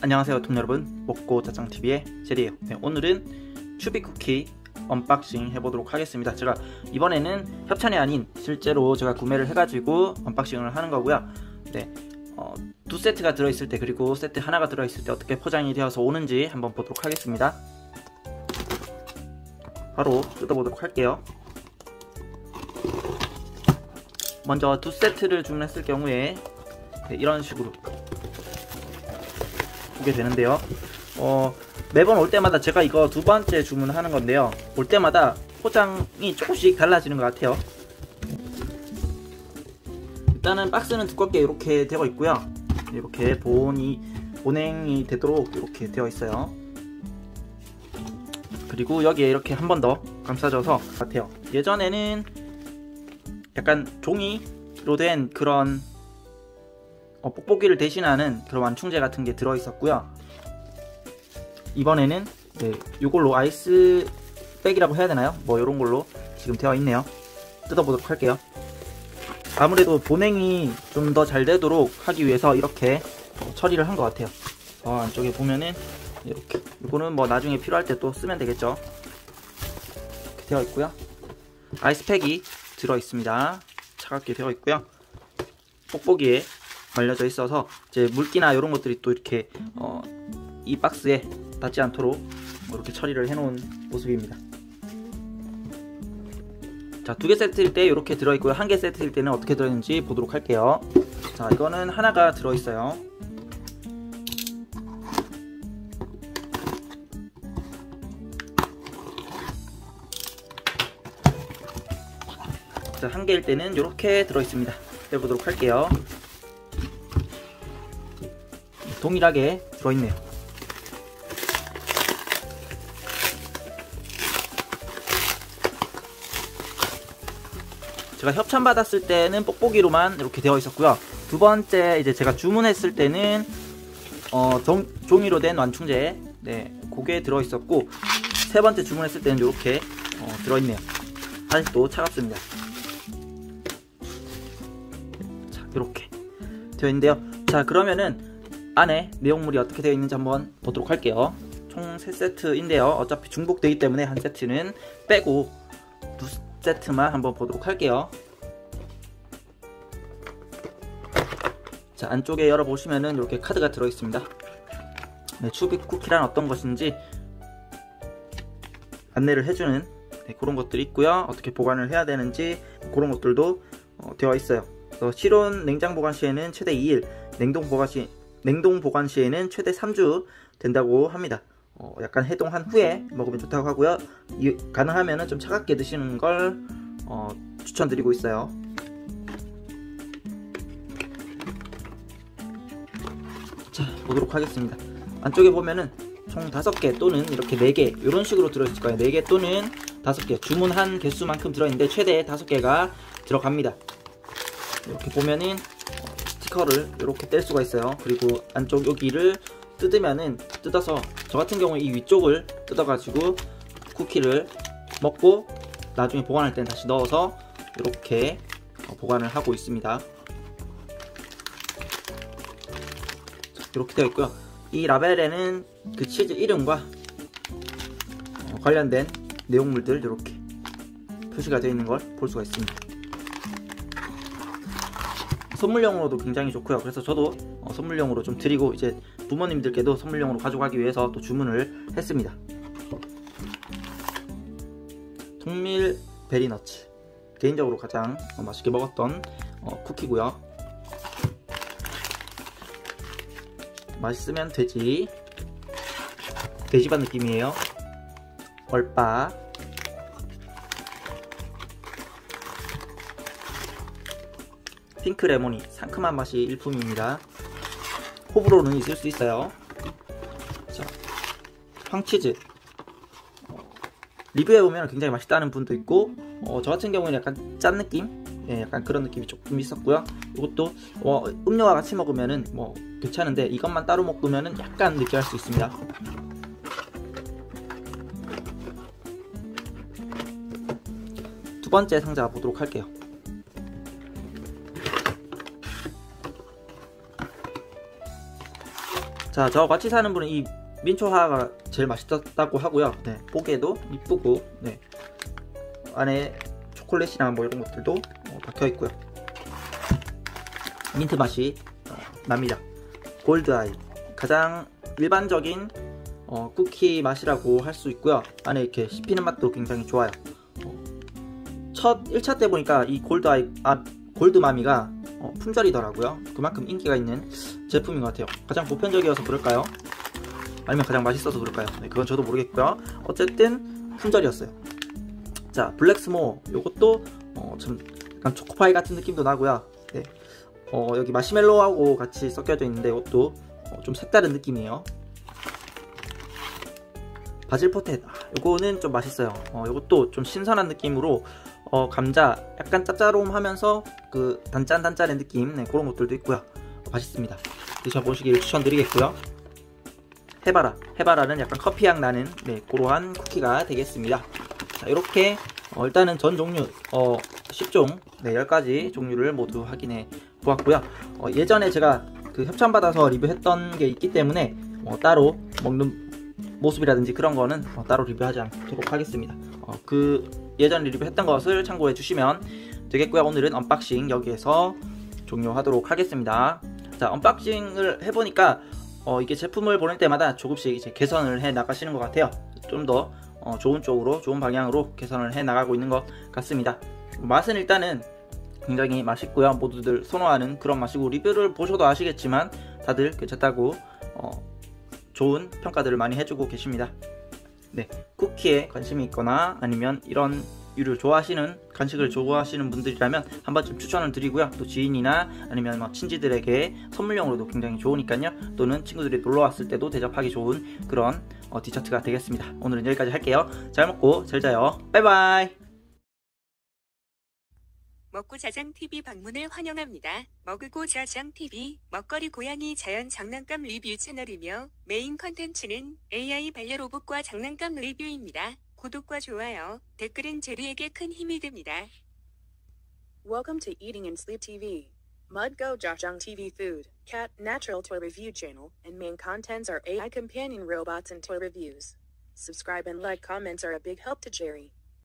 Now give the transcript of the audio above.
안녕하세요 동 여러분. 먹고 자장TV의 제리에요. 네, 오늘은 츄비쿠키 unboxing 해보도록 하겠습니다. 제가 이번에는 협찬이 아닌 실제로 제가 구매를 해가지고 unboxing을 하는 거고요. 네, 어, 두 세트가 들어있을 때 그리고 세트 하나가 들어있을 때 어떻게 포장이 되어서 오는지 한번 보도록 하겠습니다. 바로 뜯어보도록 할게요. 먼저 두 세트를 주문했을 경우에 네, 이런 식으로 보게 되는데요. 어, 매번 올 때마다 제가 이거 두 번째 주문하는 건데요. 올 때마다 포장이 조금씩 달라지는 것 같아요. 일단은 박스는 두껍게 이렇게 되어 있고요. 이렇게 본이 본행이 되도록 이렇게 되어 있어요. 그리고 여기에 이렇게 한 번 더 감싸줘서 같아요. 예전에는 약간 종이로 된 그런 어, 뽁뽁이를 대신하는 그런 완충제 같은 게 들어있었고요. 이번에는 네, 이걸로 아이스백이라고 해야 되나요? 뭐 이런 걸로 지금 되어 있네요. 뜯어보도록 할게요. 아무래도 보냉이 좀 더 잘 되도록 하기 위해서 이렇게 처리를 한 것 같아요. 어, 안쪽에 보면은 이렇게 이거는 뭐 나중에 필요할 때 또 쓰면 되겠죠. 이렇게 되어 있고요. 아이스팩이 들어 있습니다. 차갑게 되어 있고요. 뽁뽁이에 말려져 있어서 이제 물기나 이런 것들이 또 이렇게 어, 이 박스에 닿지 않도록 이렇게 처리를 해놓은 모습입니다. 자, 두 개 세트일 때 이렇게 들어있고요. 한 개 세트일 때는 어떻게 들어있는지 보도록 할게요. 자, 이거는 하나가 들어있어요. 자, 한 개일 때는 이렇게 들어있습니다. 빼보도록 할게요. 동일하게 들어있네요. 제가 협찬 받았을 때는 뽁뽁이로만 이렇게 되어 있었고요. 두 번째 이제 제가 주문했을 때는 어, 종, 종이로 된 완충제 네, 그게 들어 있었고 세 번째 주문했을 때는 이렇게 어, 들어 있네요. 아직도 차갑습니다. 자, 이렇게 되어 있는데요. 자, 그러면은 안에 내용물이 어떻게 되어 있는지 한번 보도록 할게요. 총 3세트인데요. 어차피 중복되기 때문에 한 세트는 빼고 두 세트만 한번 보도록 할게요. 자 안쪽에 열어보시면은 이렇게 카드가 들어있습니다. 네, 추빅 쿠키란 어떤 것인지 안내를 해주는 네, 그런 것들이 있고요. 어떻게 보관을 해야 되는지 그런 것들도 어, 되어 있어요. 실온 냉장 보관 시에는 최대 2일, 냉동 보관 시 냉동 보관 시에는 최대 3주 된다고 합니다. 어, 약간 해동한 후에 먹으면 좋다고 하고요. 이, 가능하면 좀 차갑게 드시는 걸 어, 추천드리고 있어요. 자, 보도록 하겠습니다. 안쪽에 보면은 총 5개 또는 이렇게 4개 이런 식으로 들어있을 거예요. 4개 또는 5개 주문한 개수만큼 들어있는데 최대 5개가 들어갑니다. 이렇게 보면은 스티커를 이렇게 뗄 수가 있어요. 그리고 안쪽 여기를 뜯으면은 뜯어서 저 같은 경우에 이 위쪽을 뜯어가지고 쿠키를 먹고 나중에 보관할 때는 다시 넣어서 이렇게 보관을 하고 있습니다. 이렇게 되어 있고요. 이 라벨에는 그 치즈 이름과 어, 관련된 내용물들 이렇게 표시가 되어 있는 걸 볼 수가 있습니다 선물용으로도 굉장히 좋고요. 그래서 저도 어, 선물용으로 좀 드리고 이제 부모님들께도 선물용으로 가져가기 위해서 또 주문을 했습니다. 통밀 베리너츠. 개인적으로 가장 어, 맛있게 먹었던 어, 쿠키고요. 맛있으면 돼지. 돼지밥 느낌이에요. 얼빠 핑크 레몬이 상큼한 맛이 일품입니다. 호불호는 있을 수 있어요. 자, 황치즈 리뷰에 보면 굉장히 맛있다는 분도 있고 어, 저 같은 경우는 약간 짠 느낌? 예, 약간 그런 느낌이 조금 있었고요. 이것도 어, 음료와 같이 먹으면은 뭐 괜찮은데 이것만 따로 먹으면은 약간 느끼할 수 있습니다. 두 번째 상자 보도록 할게요. 자, 저 같이 사는 분은 이 민초화가 제일 맛있었다고 하고요. 네, 보기에도 이쁘고, 네. 안에 초콜릿이나 뭐 이런 것들도 어, 박혀 있고요. 민트 맛이 어, 납니다. 골드아이. 가장 일반적인 어, 쿠키 맛이라고 할 수 있고요. 안에 이렇게 씹히는 맛도 굉장히 좋아요. 어, 첫 1차 때 보니까 이 골드아이, 아, 골드마미가 어, 품절이더라고요. 그만큼 인기가 있는 제품인 것 같아요. 가장 보편적이어서 그럴까요? 아니면 가장 맛있어서 그럴까요? 네, 그건 저도 모르겠고요. 어쨌든 품절이었어요. 자, 블랙스모 요것도 어, 좀 약간 초코파이 같은 느낌도 나고요. 네. 어, 여기 마시멜로하고 같이 섞여져 있는데 이것도 어, 좀 색다른 느낌이에요. 바질 포텟 아, 요거는 좀 맛있어요. 어, 요것도 좀 신선한 느낌으로 어, 감자 약간 짭짤함 하면서 그 단짠단짠의 느낌 네, 그런 것들도 있고요. 어, 맛있습니다. 드셔보시기를 추천드리겠고요. 해바라 해바라는 약간 커피향 나는 네, 그러한 쿠키가 되겠습니다. 자, 이렇게 어, 일단은 전 종류 어, 10종 네, 10가지 종류를 모두 확인해 보았고요. 어, 예전에 제가 그 협찬받아서 리뷰했던 게 있기 때문에 어, 따로 먹는 모습이라든지 그런 거는 어, 따로 리뷰하지 않도록 하겠습니다. 어, 그 예전에 리뷰했던 것을 참고해 주시면 되겠고요. 오늘은 unboxing 여기에서 종료하도록 하겠습니다. 자, unboxing을 해보니까 어, 이게 제품을 보낼 때마다 조금씩 이제 개선을 해 나가시는 것 같아요. 좀더 어, 좋은 쪽으로, 좋은 방향으로 개선을 해 나가고 있는 것 같습니다. 맛은 일단은 굉장히 맛있고요. 모두들 선호하는 그런 맛이고 리뷰를 보셔도 아시겠지만 다들 괜찮다고 어, 좋은 평가들을 많이 해주고 계십니다. 네, 쿠키에 관심이 있거나 아니면 이런 류를 좋아하시는 간식을 좋아하시는 분들이라면 한 번쯤 추천을 드리고요. 또 지인이나 아니면 뭐 친지들에게 선물용으로도 굉장히 좋으니까요. 또는 친구들이 놀러 왔을 때도 대접하기 좋은 그런 어, 디저트가 되겠습니다. 오늘은 여기까지 할게요. 잘 먹고 잘 자요. 바이바이. 먹고 자장 TV 방문을 환영합니다. 먹고 자장 TV 먹거리 고양이 자연 장난감 리뷰 채널이며 메인 컨텐츠는 AI 반려 로봇과 장난감 리뷰입니다. 구독과 좋아요, 댓글은 제리에게 큰 힘이 됩니다. Welcome to Eating and Sleep TV. Mudgo Jajang TV Food, Cat Natural Toy Review Channel, and main contents are AI companion robots and toy reviews. Subscribe and like comments are a big help to Jerry.